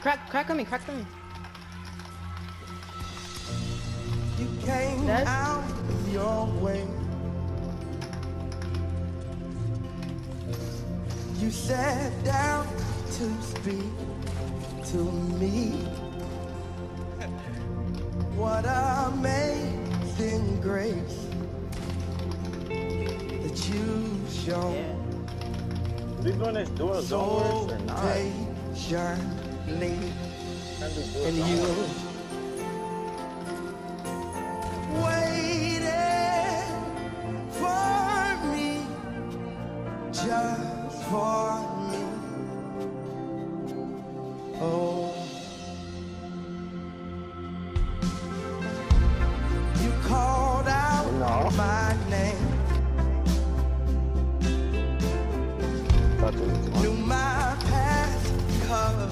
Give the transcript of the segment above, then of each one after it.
Crack, crack on me, crack on me. You came That's- out of your way. You sat down to speak to me. What amazing grace that you show We doing this dual zone so works or not? patiently. Trying to do dual And you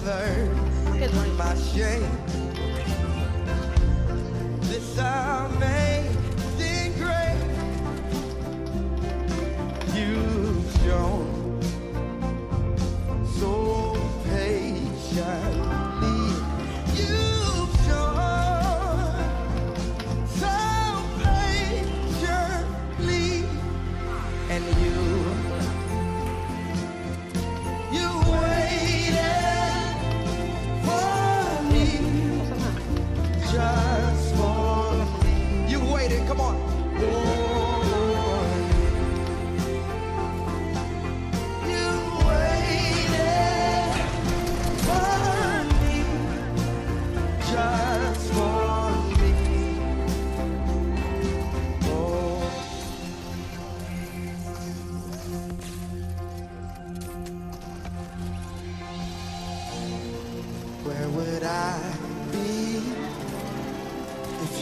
Good one. my shame. This amazing grace you've shown so patiently.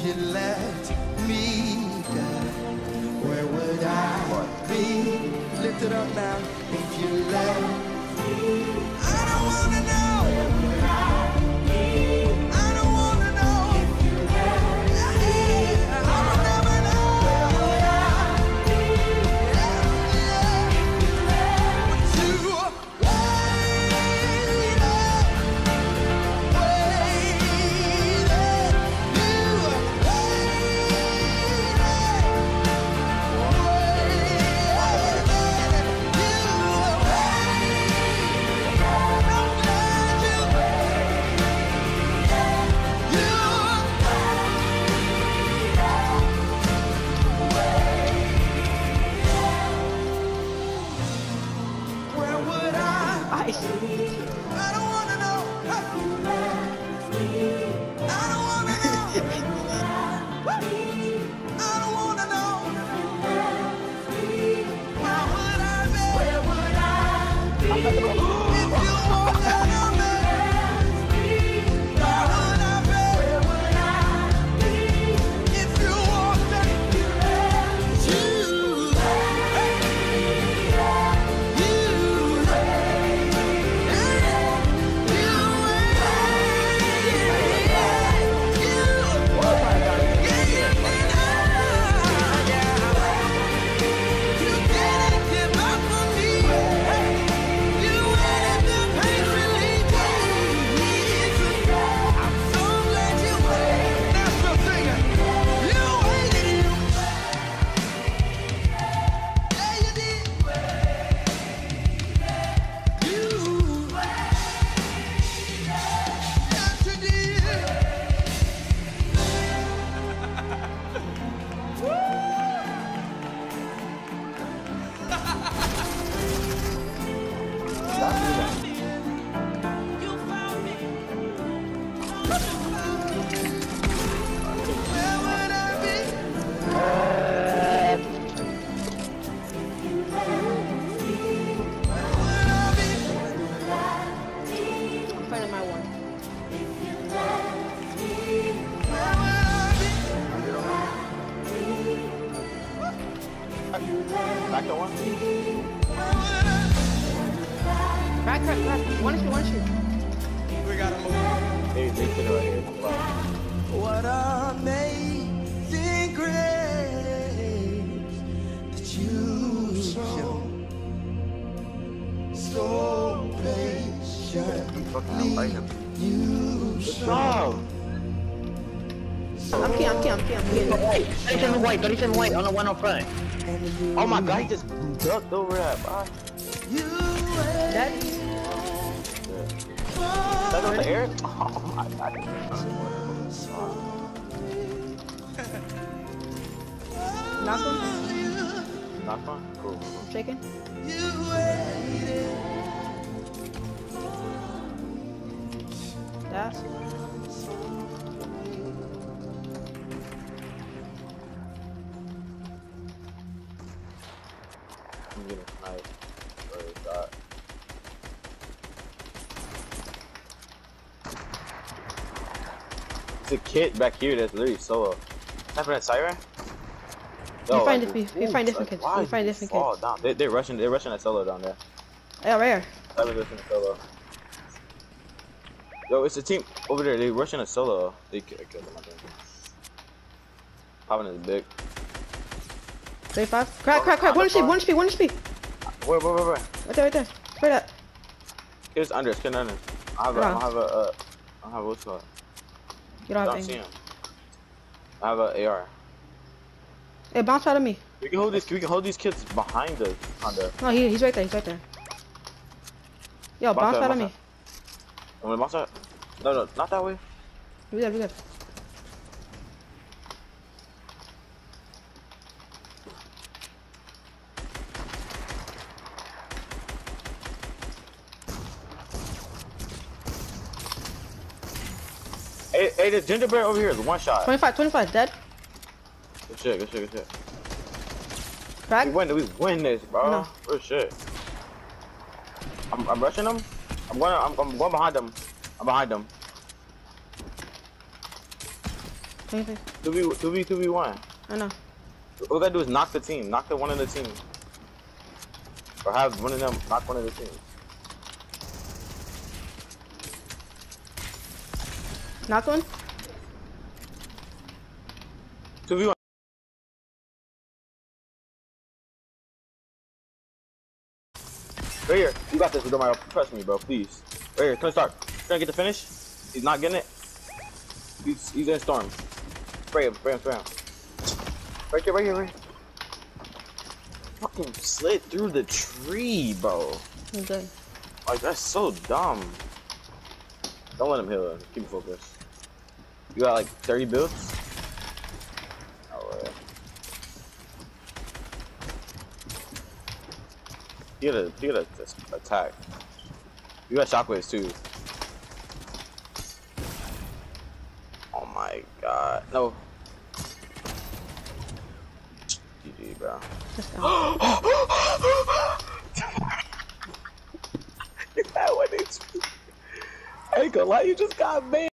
You let me go? Where would I be? Lift it up now. If you let I Back to one. Where would I Crack, crack, crack. One shoot, one shoot. We gotta move. Hey, they sit right here. Wow. What amazing grace that you show so Fucking patiently. like him. you No. I'm key, I'm key, I'm key, I'm key. White, 37 white, 37 white on the one on front. Oh my god, he just ducked over that. Bye. you Dead? That on the air? Oh my god. Knock one? Fun? Cool. Shaking? That? It's a kid back here that's literally solo. Sniping at Siren? You find like, diff- you find different like, kids. You find did different fall kids. Down? They, they're rushing. They're rushing at solo down there. Yeah, right here. Siren's rushing at solo. Yo, it's a team over there. They rushing a solo. They ki- killed him. I think. Popping his big. 35. Crack, crack, crack. One HP, one HP, one HP. Where, where, where, where? Right there, right there. Spray that. Here's under. It's under. I have a. I Hold on. have a. Uh, I have a what's it called? You don't I have don't see anything. him. I have a AR. Hey, bounce out of me. We can hold this. We can hold these kids behind us. Honda. No, he, he's right there, he's right there. Yo, Bounce bounce out, out of bounce me. Gonna bounce out. No, no, not that way. We good, we good. Hey, hey, this gingerbread over here is one shot. 25, 25, dead. Good shit, good shit, good shit. Crack. We win, we win this, bro. No. Good shit. I'm, I'm rushing them. I'm going, I'm, I'm going behind them. I'm behind them. 25. 2v, 2v, 2v1. I know. All we gotta do is knock the team. Knock the one in the team. Or have one of them knock one of the team. Knock one. 2v1. Right here. You got this, Domino. Trust me, bro. Please. Right here. Can I start? Trying to get the finish. He's not getting it. He's, he's in storm. Spray him. Spray him. Spray him. Right here. Right here. Right here. Fucking slid through the tree, bro. Dead. Like that's so dumb. Don't let him heal him. Keep him focused. You got like 30 builds? Oh, way. He had a he had a this attack. You got shockwaves too. Oh my god. No. GG, bro. Let's go. You had one HP. I ain't gonna lie, you just got banned.